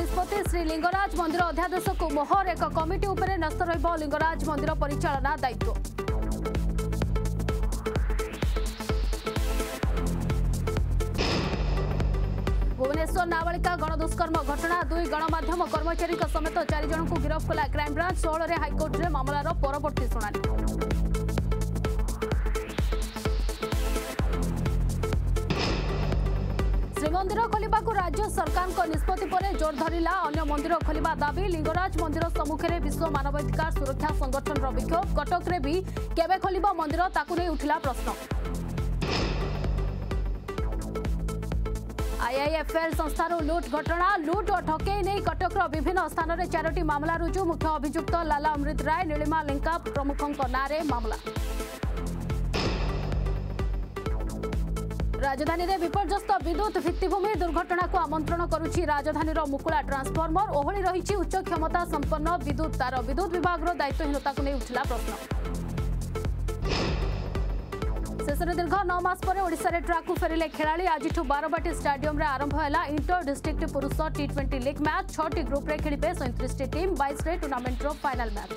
ନିଷ୍ପତ୍ତି। ଶ୍ରୀ ଲିଙ୍ଗରାଜ ମନ୍ଦିର ଅଧ୍ୟାଦେଶକୁ ମୋହର ଏକ କମିଟି ଉପରେ ନ୍ୟସ୍ତ ରହିବ ଲିଙ୍ଗରାଜ ମନ୍ଦିର ପରିଚାଳନା ଦାୟିତ୍ୱ। ଭୁବନେଶ୍ୱର ନାବାଳିକା ଗଣଦୁଷ୍କର୍ମ ଘଟଣା ଦୁଇ ଗଣମାଧ୍ୟମ କର୍ମଚାରୀଙ୍କ ସମେତ ଚାରି ଜଣଙ୍କୁ ଗିରଫ କଲା କ୍ରାଇମବ୍ରାଞ୍ଚ ଷୋହଳରେ ହାଇକୋର୍ଟରେ ମାମଲାର ପରବର୍ତ୍ତୀ ଶୁଣାଣି। ଶ୍ରୀମନ୍ଦିର ଖୋଲିବାକୁ ରାଜ୍ୟ ସରକାରଙ୍କ ନିଷ୍ପତ୍ତି ପରେ ଜୋର ଧରିଲା ଅନ୍ୟ ମନ୍ଦିର ଖୋଲିବା ଦାବି। ଲିଙ୍ଗରାଜ ମନ୍ଦିର ସମ୍ମୁଖରେ ବିଶ୍ୱ ମାନବାଧିକାର ସୁରକ୍ଷା ସଂଗଠନର ବିକ୍ଷୋଭ। କଟକରେ ବି କେବେ ଖୋଲିବ ମନ୍ଦିର ତାକୁ ନେଇ ଉଠିଲା ପ୍ରଶ୍ନ। ଆଇଆଇଏଫ୍ଏଲ୍ ସଂସ୍ଥାରୁ ଲୁଟ୍ ଘଟଣା। ଲୁଟ୍ ଓ ଠକେଇ ନେଇ କଟକର ବିଭିନ୍ନ ସ୍ଥାନରେ ଚାରୋଟି ମାମଲା ରୁଜୁ। ମୁଖ୍ୟ ଅଭିଯୁକ୍ତ ଲାଲା ଅମୃତ ରାୟ ନୀଳିମା ଲେଙ୍କା ପ୍ରମୁଖଙ୍କ ନାଁରେ ମାମଲା। রাজধানীতে বিপর্যস্ত বিদ্যুৎ ভিত্তিভূমি দুর্ঘটনাকে আমন্ত্রণ করুছি রাজধানীর মুকুলা ট্রান্সফর্মর ওহলি রয়েছে উচ্চ ক্ষমতা সম্পন্ন বিদ্যুৎ তার বিদ্যুৎ বিভাগর দায়িত্বহীনতাকে নিয়ে উঠিলা প্রশ্ন শেষে দীর্ঘ ন মাস পরে ওড়শার ট্রাকু ফেরিলে খেলাড়ি আজঠু বারবাটি স্টাডিয়ামে আরম্ভ হল ইন্টর ডিস্ট্রিক্ট পুরুষ টি টোয়েন্টি লিগ ম্যাচ ছটি গ্রুপে খেলবে সৈত্রিশটি টিম বাইশে টুর্ণামেন্টর ফাইনাল ম্যাচ